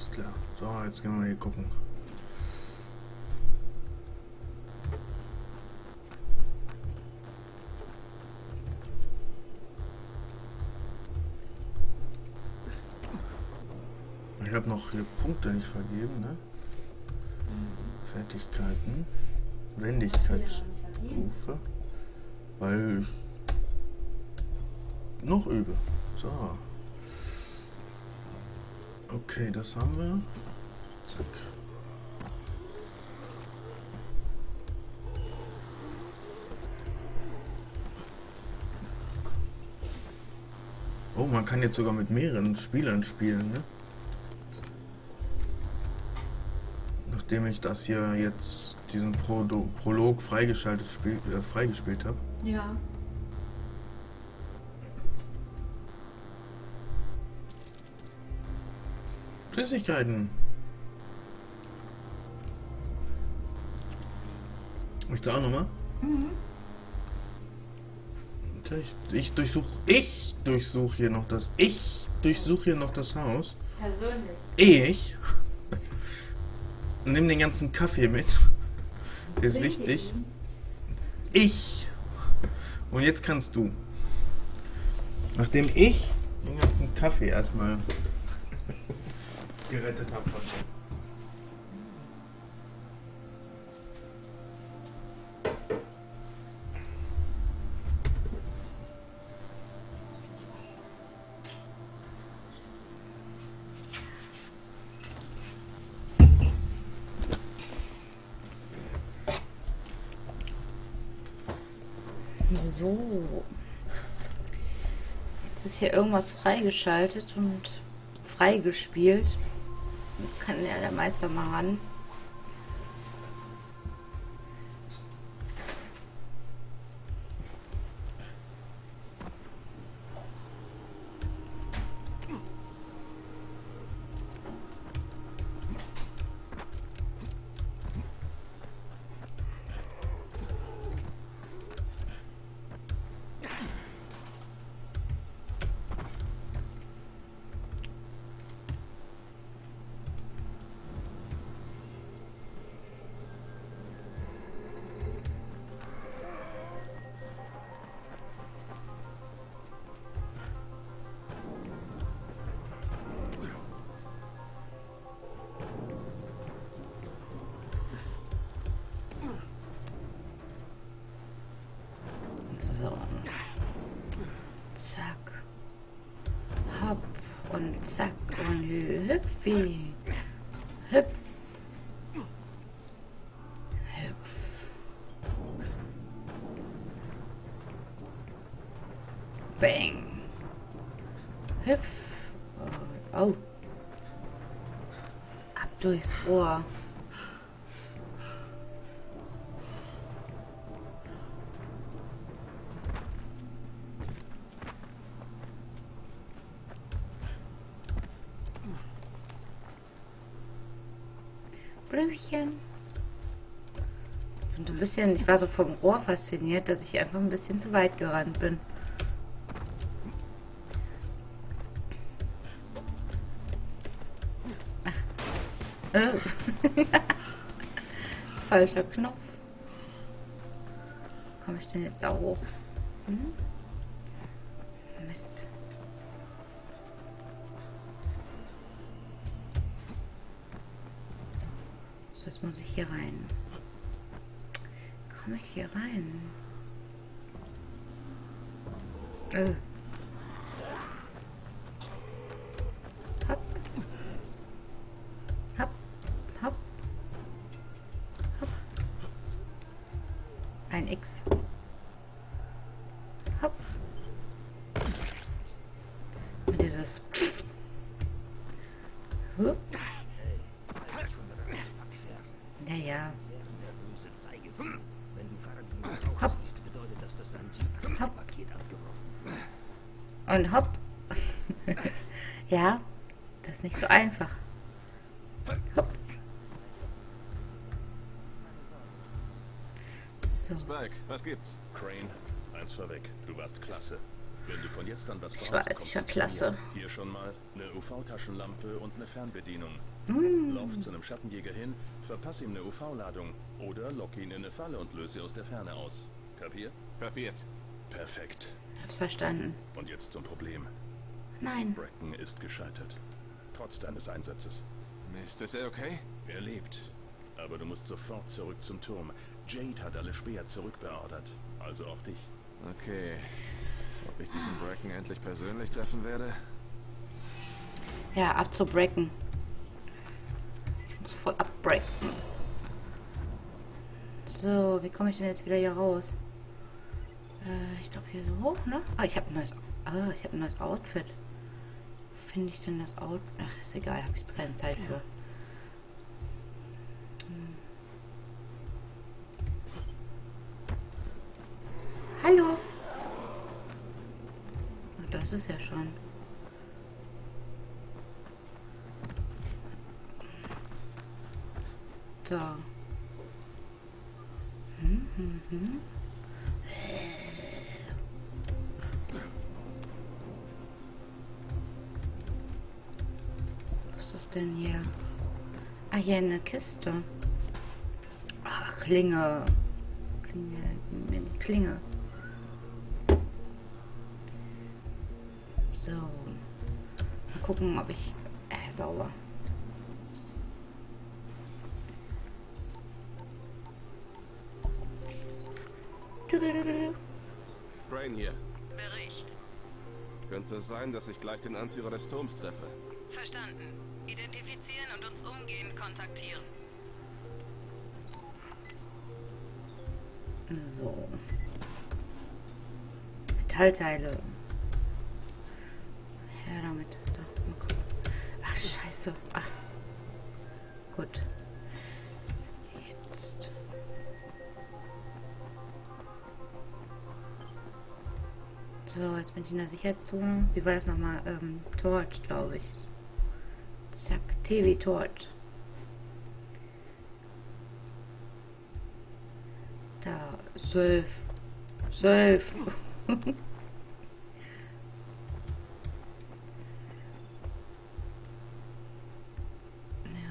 Alles klar. So, jetzt gehen wir hier gucken. Ich habe noch hier Punkte nicht vergeben, ne? Fertigkeiten. Wendigkeitsstufe. Weil ich noch übe. So. Okay, das haben wir. Zack. Oh, man kann jetzt sogar mit mehreren Spielern spielen, ne? Nachdem ich das hier jetzt, diesen Pro Prolog freigeschaltet äh, freigespielt habe. Ja. Flüssigkeiten. Möchtest du auch nochmal? Mhm. Ich, ich durchsuche. Ich durchsuche hier noch das. Ich durchsuche hier noch das Haus. Persönlich. Ich. Nimm den ganzen Kaffee mit. Der ist wichtig. Ich. Und jetzt kannst du. Nachdem ich den ganzen Kaffee erstmal gerettet habe von dir. So. Jetzt ist hier irgendwas freigeschaltet und freigespielt. Jetzt kann ja der Meister mal ran. Zack und hüpfi. Hüpf. Hüpf. Bang. Hüpf. Oh. Ab durchs Rohr. Blümchen. Und ein bisschen, ich war so vom Rohr fasziniert, dass ich einfach ein bisschen zu weit gerannt bin. Ach. Äh. Falscher Knopf. Komme ich denn jetzt da hoch? Hm? Hier rein. Komme ich hier rein? Äh. Hopp. Hopp. Ein X. Und hopp. ja, das ist nicht so einfach. Hopp. So. Spike, was gibt's? Crane, eins vorweg. Du warst klasse. Wenn du von jetzt an was Ich weiß, ich war klasse. Hier schon mal eine UV-Taschenlampe und eine Fernbedienung. Mm. Lauf zu einem Schattenjäger hin, verpass ihm eine UV-Ladung oder lock ihn in eine Falle und löse sie aus der Ferne aus. Kapiert? Kapiert. Perfekt. Hab's verstanden. Und jetzt zum Problem. Nein. Bracken ist gescheitert. Trotz deines Einsatzes. Ist das okay? Er lebt. Aber du musst sofort zurück zum Turm. Jade hat alle Speer zurückbeordert. Also auch dich. Okay. Ob ich diesen Bracken endlich persönlich treffen werde? Ja, abzubreaken. Ich muss voll abbreaken. So, wie komme ich denn jetzt wieder hier raus? Äh, ich glaube hier so hoch, ne? Ah, ich habe ein neues. Ah, ich habe ein neues Outfit. Finde ich denn das Outfit? Ach, ist egal, habe ich jetzt keine Zeit für. Hm. Hallo? Ach, das ist ja schon. So. Hm, hm, hm. Denn hier? Ah, hier eine Kiste. Ah, Klinge. Klinge. gib mir die Klinge. So. Mal gucken, ob ich... Äh, sauber. Brain hier. Bericht. Könnte es sein, dass ich gleich den Anführer des Turms treffe? Verstanden. Kontaktieren. So. Metallteile. Her damit. Da. Ach, scheiße. Ach. Gut. Jetzt. So, jetzt bin ich in der Sicherheitszone. Wie war das nochmal? Ähm, Torch, glaube ich. Zack, TV Torch. Da, safe. Safe. Na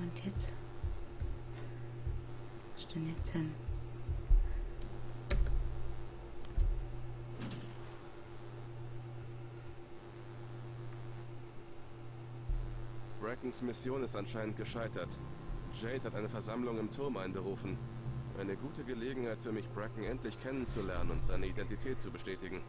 und jetzt? Was ist denn jetzt hin? Brackens Mission ist anscheinend gescheitert. Jade hat eine Versammlung im Turm einberufen. Eine gute Gelegenheit für mich, Bracken endlich kennenzulernen und seine Identität zu bestätigen.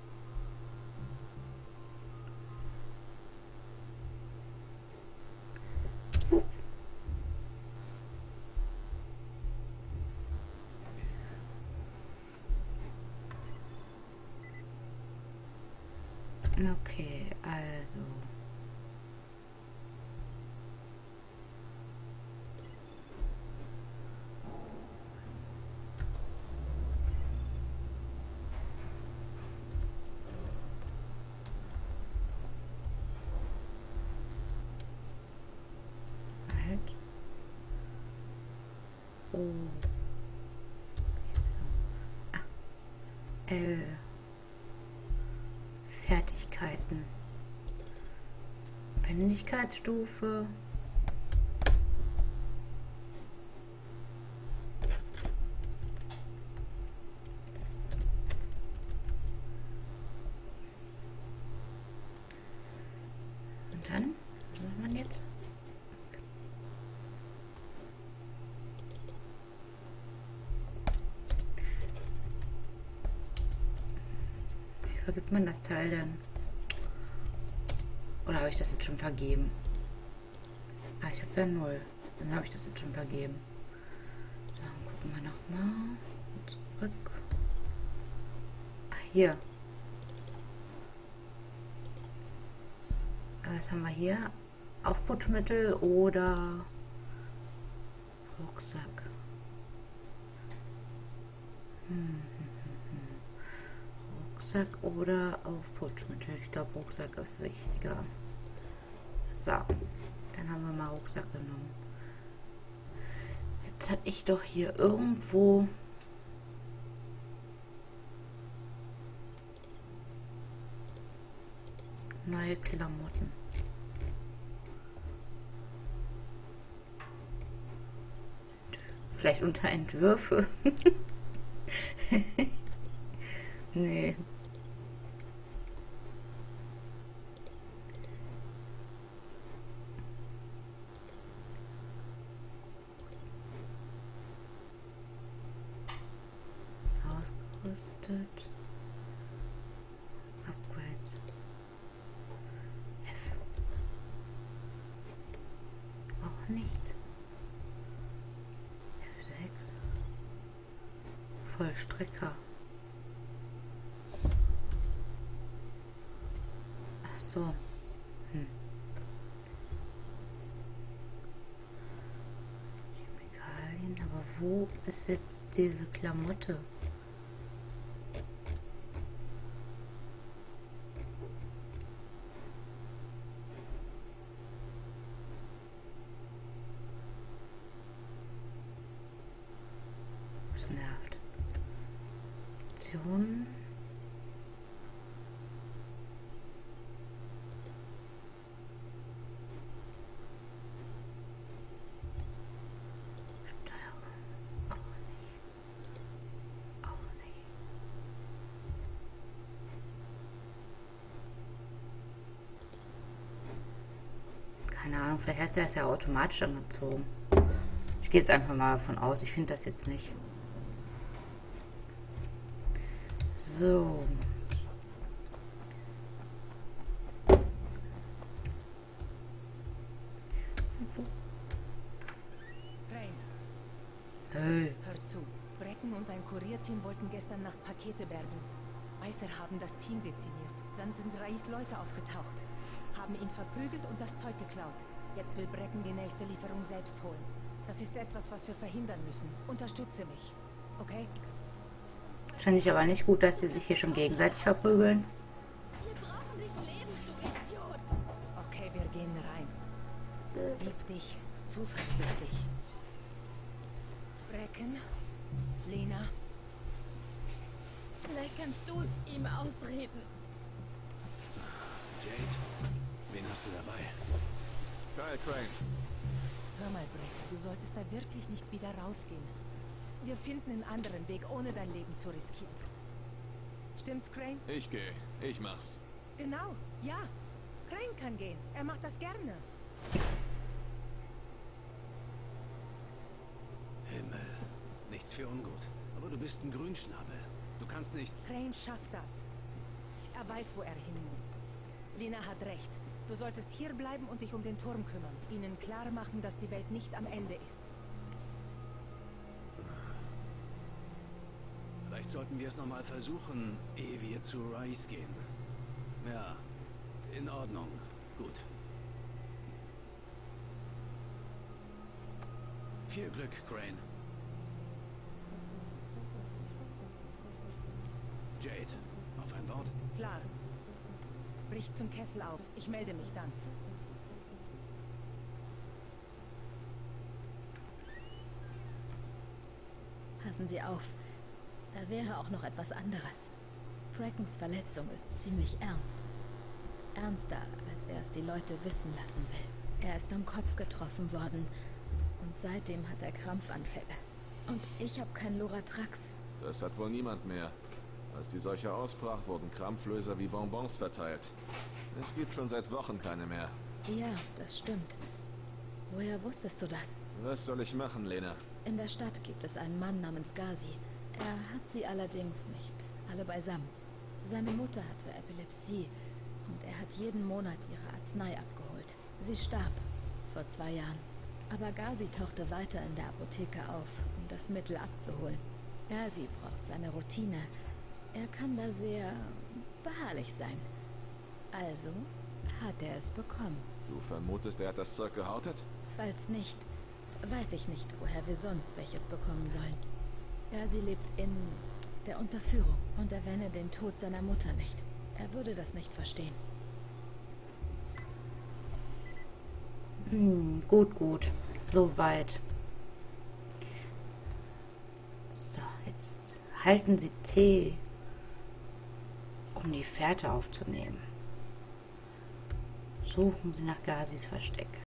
Okay, also. Oh. Ah. Äh. Fertigkeiten. Wendigkeitsstufe. Und dann? Vergibt man das Teil denn? Oder habe ich das jetzt schon vergeben? Ah, ich habe ja null. Dann habe ich das jetzt schon vergeben. Dann gucken wir nochmal. Zurück. Ah, hier. Was haben wir hier? Aufputschmittel oder Rucksack? Hm. Rucksack oder Aufputschmittel? Ich glaube, Rucksack ist wichtiger. So, dann haben wir mal Rucksack genommen. Jetzt hatte ich doch hier irgendwo neue Klamotten. Vielleicht unter Entwürfe. nee. Ausgerüstet. Upgrades. F. Auch nichts. F6. Vollstrecker. Ach so. Hm. Chemikalien, aber wo ist jetzt diese Klamotte? Das nervt. Optionen. Steuerung. Auch nicht. Auch nicht. Keine Ahnung, vielleicht hat er es ja automatisch angezogen. Ich gehe jetzt einfach mal davon aus. Ich finde das jetzt nicht. So. Hey. hör zu. Brecken und ein Kurierteam wollten gestern Nacht Pakete bergen. Weißer haben das Team dezimiert. Dann sind Rais Leute aufgetaucht, haben ihn verprügelt und das Zeug geklaut. Jetzt will Brecken die nächste Lieferung selbst holen. Das ist etwas, was wir verhindern müssen. Unterstütze mich. Okay? Finde ich aber nicht gut, dass sie sich hier schon gegenseitig verprügeln. Wir brauchen dich lebend, du Idiot! Okay, wir gehen rein. Lieb dich, zuversichtlich. Brecken, Lena, Vielleicht kannst du es ihm ausreden. Jade, wen hast du dabei? Kyle Crane. hör mal, Brecken, du solltest da wirklich nicht wieder rausgehen. Wir finden einen anderen Weg, ohne dein Leben zu riskieren. Stimmt's, Crane? Ich gehe. Ich mach's. Genau, ja. Crane kann gehen. Er macht das gerne. Himmel, nichts für ungut. Aber du bist ein Grünschnabel. Du kannst nicht... Crane schafft das. Er weiß, wo er hin muss. Lena hat recht. Du solltest hier bleiben und dich um den Turm kümmern. Ihnen klar machen, dass die Welt nicht am Ende ist. Vielleicht sollten wir es nochmal versuchen, ehe wir zu Rice gehen. Ja, in Ordnung. Gut. Viel Glück, Crane. Jade, auf ein Wort. Klar. Brich zum Kessel auf. Ich melde mich dann. Passen Sie auf. Da wäre auch noch etwas anderes. Brackens Verletzung ist ziemlich ernst. Ernster, als er es die Leute wissen lassen will. Er ist am Kopf getroffen worden und seitdem hat er Krampfanfälle. Und ich habe kein Loratrax. Das hat wohl niemand mehr. Als die Seuche ausbrach, wurden Krampflöser wie Bonbons verteilt. Es gibt schon seit Wochen keine mehr. Ja, das stimmt. Woher wusstest du das? Was soll ich machen, Lena? In der Stadt gibt es einen Mann namens Gazi. Er hat sie allerdings nicht alle beisammen. Seine Mutter hatte Epilepsie und er hat jeden Monat ihre Arznei abgeholt. Sie starb vor zwei Jahren. Aber Gazi tauchte weiter in der Apotheke auf, um das Mittel abzuholen. Gazi braucht seine Routine. Er kann da sehr beharrlich sein. Also hat er es bekommen. Du vermutest, er hat das Zeug gehortet? Falls nicht, weiß ich nicht, woher wir sonst welches bekommen sollen. Gazi lebt in der Unterführung und erwähne den Tod seiner Mutter nicht. Er würde das nicht verstehen. Hm, gut, gut. Soweit. So, jetzt halten Sie T, um die Fährte aufzunehmen. Suchen Sie nach Gazis Versteck.